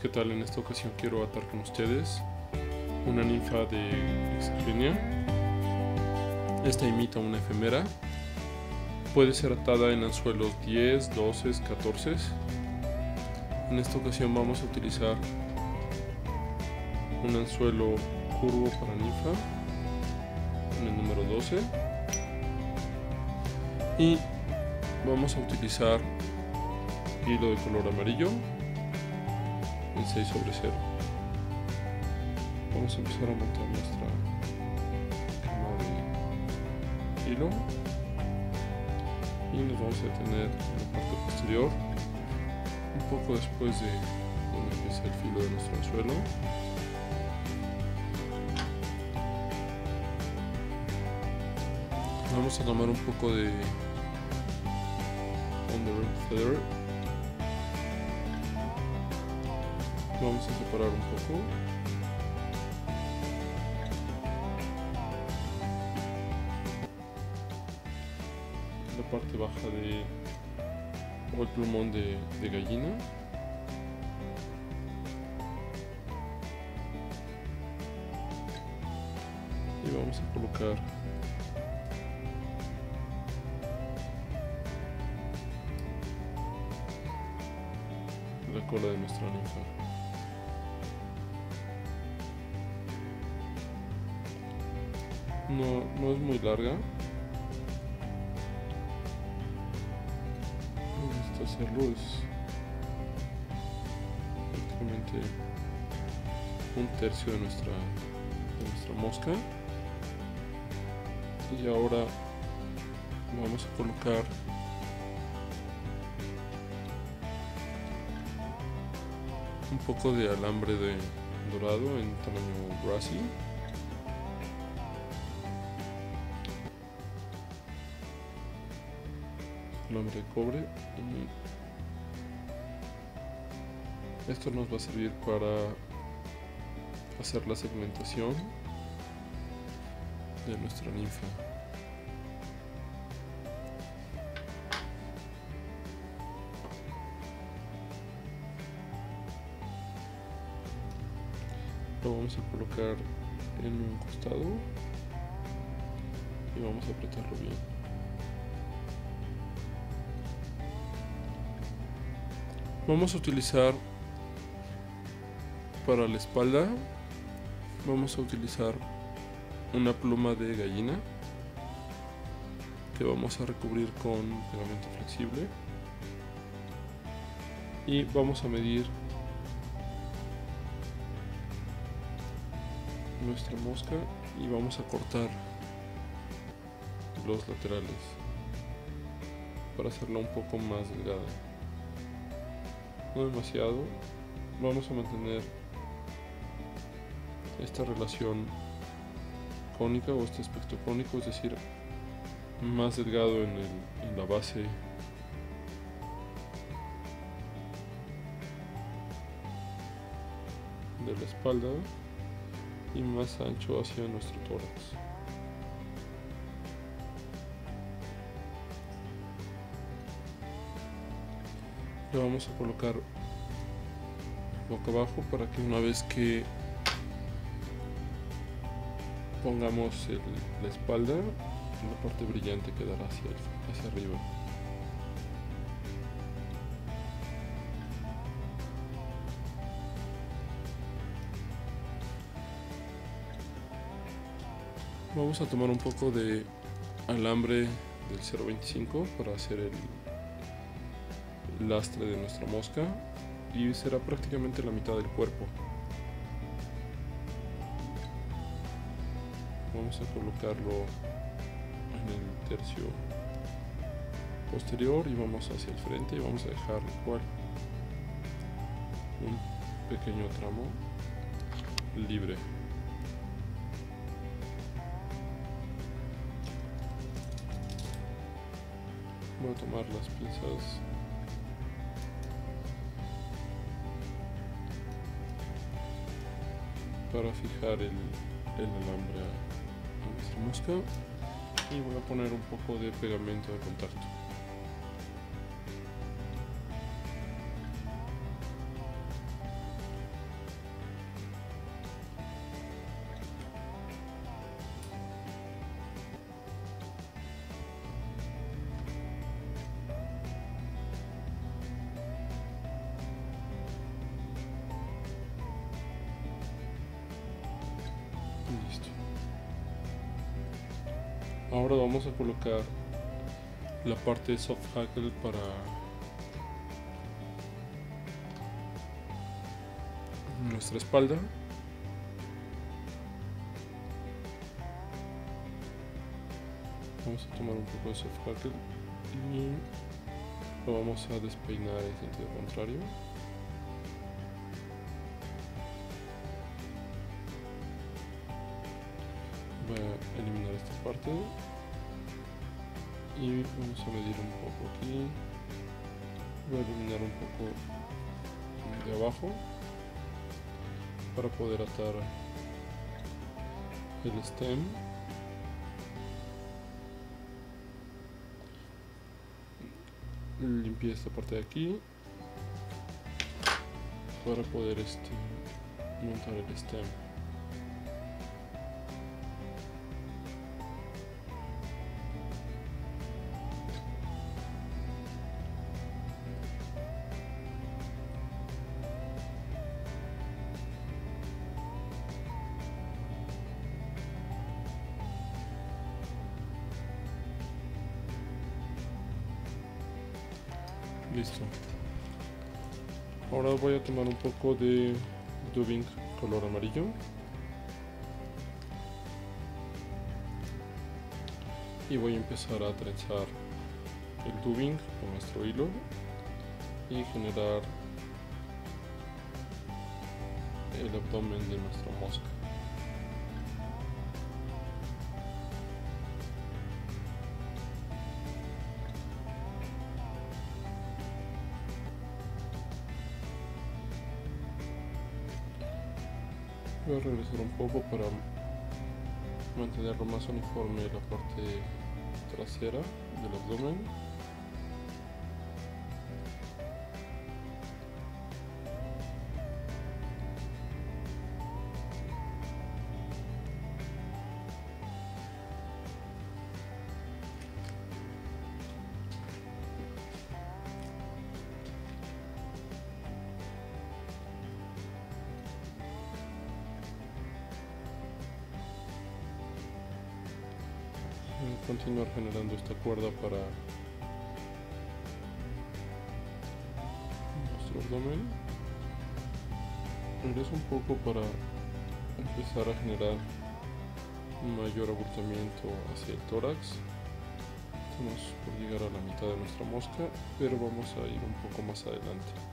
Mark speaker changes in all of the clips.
Speaker 1: ¿qué tal? En esta ocasión quiero atar con ustedes una ninfa de hexagenia. Esta imita una efemera. Puede ser atada en anzuelos 10, 12, 14. En esta ocasión vamos a utilizar un anzuelo curvo para ninfa, en el número 12. Y vamos a utilizar hilo de color amarillo en 6 sobre 0 vamos a empezar a montar nuestra cama de hilo. Y nos vamos a detener en la parte posterior un poco después de donde empieza el filo de nuestro anzuelo. Vamos a tomar un poco de under feather vamos a separar un poco. La parte baja de o el plumón de, gallina. Y vamos a colocar la cola de nuestra ninfa no, no es muy larga. Esto es prácticamente un tercio de nuestra de nuestra mosca. Y ahora vamos a colocar un poco de alambre de dorado en tamaño brassy alambre de cobre y esto nos va a servir para hacer la segmentación de nuestra ninfa. Lo vamos a colocar en un costado y vamos a apretarlo bien vamos a utilizar para la espalda vamos a utilizar una pluma de gallina que vamos a recubrir con pegamento flexible y vamos a medir nuestra mosca y vamos a cortar los laterales para hacerla un poco más delgada no demasiado vamos a mantener esta relación cónica o este aspecto cónico es decir más delgado en, el, en la base de la espalda y más ancho hacia nuestro tórax. Vamos a colocar boca abajo para que una vez que pongamos la espalda, la parte brillante quedará hacia, hacia arriba. Vamos a tomar un poco de alambre del 0.25 para hacer el lastre de nuestra mosca y será prácticamente la mitad del cuerpo. Vamos a colocarlo en el tercio posterior y vamos hacia el frente y vamos a dejar igual un pequeño tramo libre. Voy a tomar las pinzas para fijar el, alambre a nuestra mosca y voy a poner un poco de pegamento de contacto. Ahora vamos a colocar la parte de soft hackle para nuestra espalda. Vamos a tomar un poco de soft hackle y lo vamos a despeinar en sentido contrario. Y vamos a medir un poco aquí. Voy a eliminar un poco de abajo para poder atar el stem. Limpié esta parte de aquí para poder este montar el stem Listo. Ahora voy a tomar un poco de dubbing color amarillo. Y voy a empezar a trenzar el dubbing con nuestro hilo y generar el abdomen de nuestra mosca. Voy a regresar un poco para mantener lo más uniforme la parte trasera del abdomen. Continuar generando esta cuerda para nuestro abdomen. Regreso un poco para empezar a generar mayor abultamiento hacia el tórax. Estamos por llegar a la mitad de nuestra mosca pero vamos a ir un poco más adelante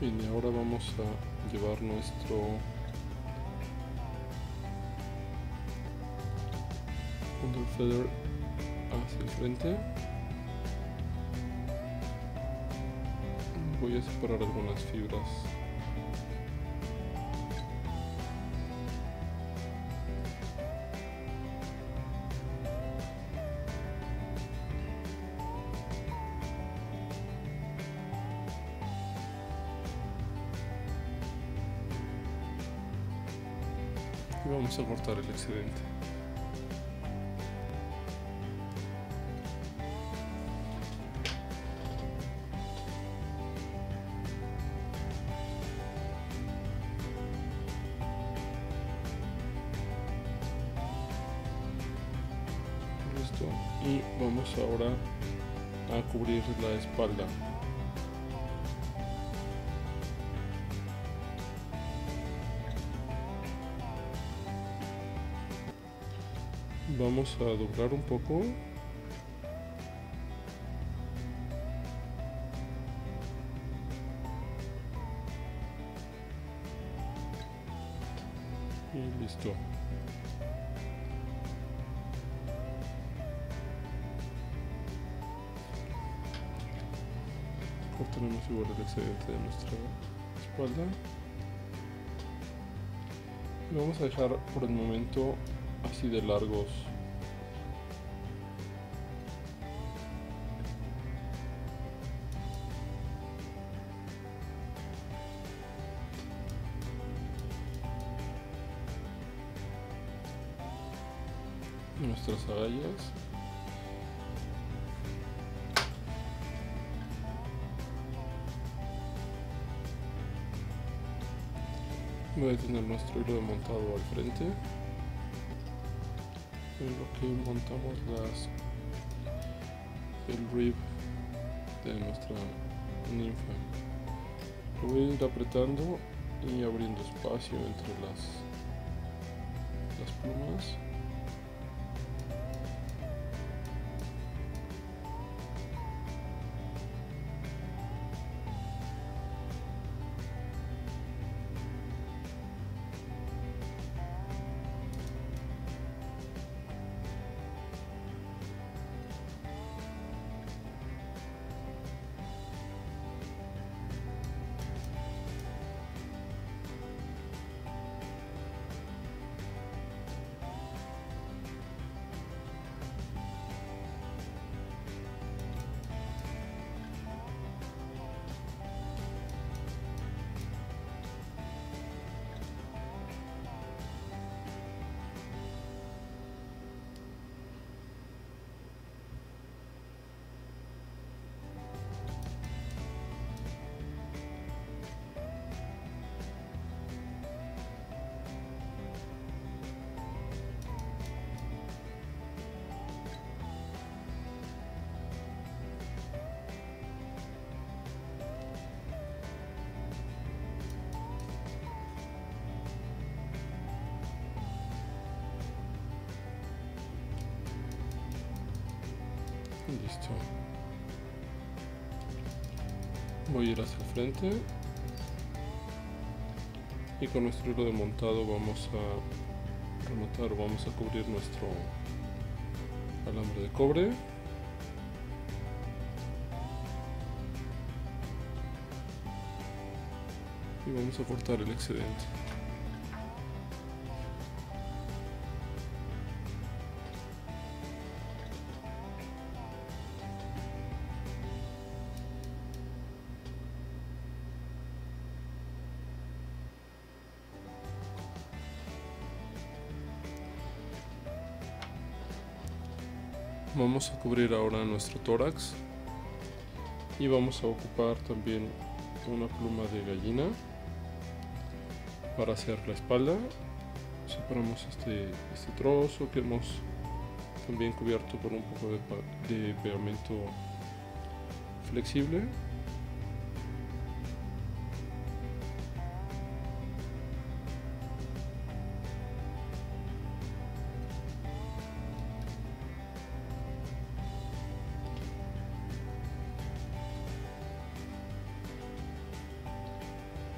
Speaker 1: Y ahora vamos a llevar nuestro feather hacia el frente. Voy a separar algunas fibras. Y vamos a cortar el excedente. Listo. Y vamos ahora a cubrir la espalda. vamos a doblar un poco. Y listo. Cortaremos igual el excedente de nuestra espalda. Y vamos a dejar por el momento así de largos. Nuestras agallas. Voy a tener nuestro hilo montado al frente. En lo que montamos las el rib de nuestra ninfa. Lo voy a ir apretando y abriendo espacio entre las las plumas Listo. Voy a ir hacia el frente. Y con nuestro hilo de montado vamos a rematar, vamos a cubrir nuestro alambre de cobre. Y vamos a cortar el excedente. Vamos a cubrir ahora nuestro tórax y vamos a ocupar también una pluma de gallina para hacer la espalda. Separamos este, este trozo que hemos también cubierto con un poco de, de pegamento flexible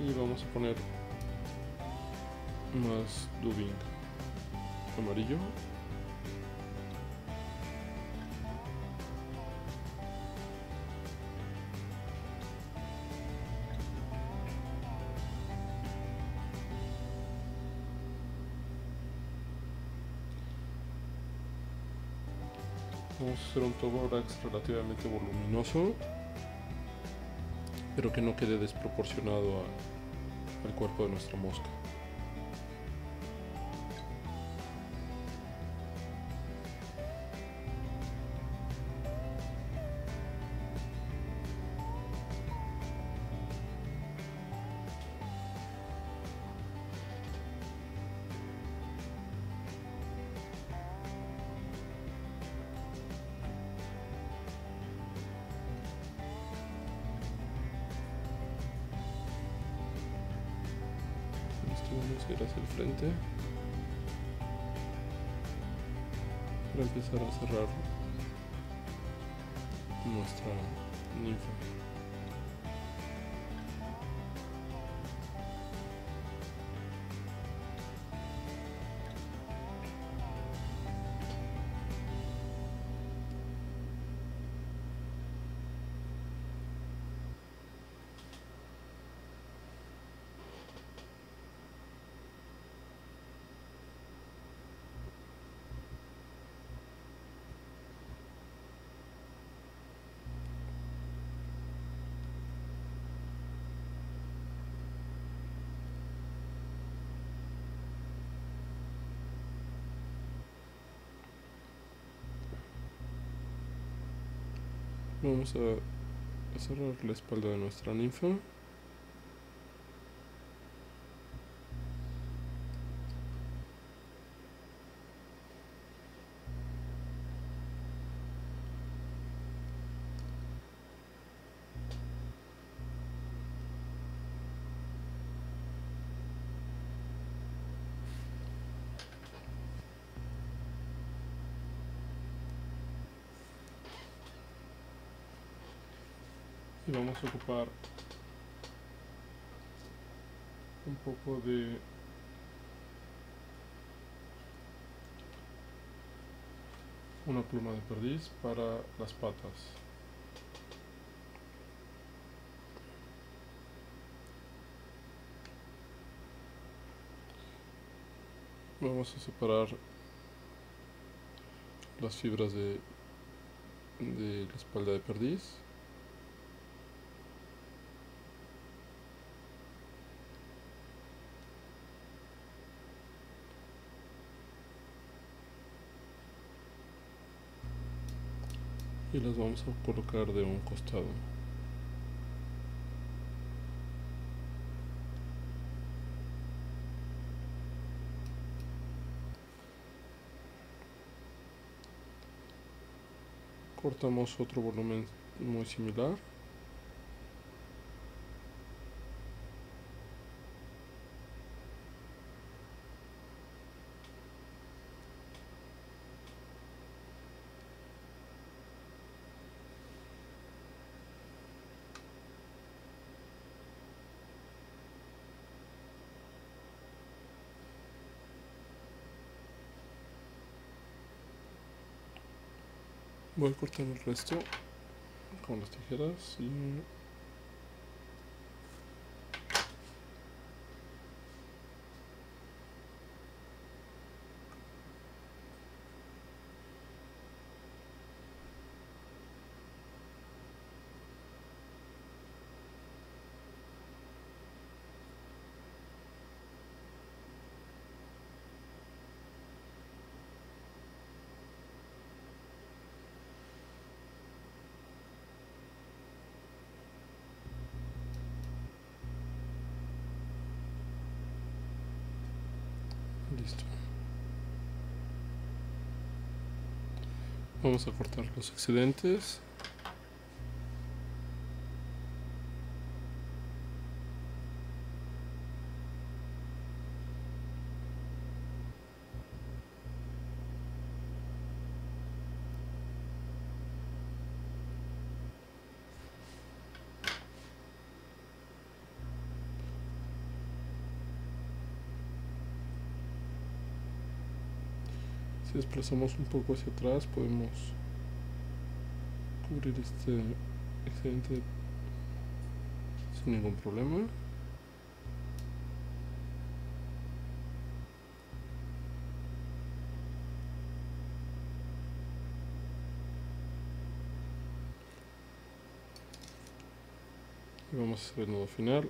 Speaker 1: y vamos a poner más dubbing amarillo. Vamos a hacer un tórax relativamente voluminoso pero que no quede desproporcionado al cuerpo de nuestra mosca. Vamos a ir hacia el frente para empezar a cerrar nuestra ninfa. Vamos a cerrar la espalda de nuestra ninfa. Y vamos a ocupar un poco de una pluma de perdiz para las patas. Vamos a separar las fibras de, de la espalda de perdiz y las vamos a colocar de un costado. Cortamos otro volumen muy similar voy a cortar el resto con las tijeras y Listo. Vamos a cortar los excedentes. Si desplazamos un poco hacia atrás podemos cubrir este excedente sin ningún problema. Y vamos a hacer el nudo final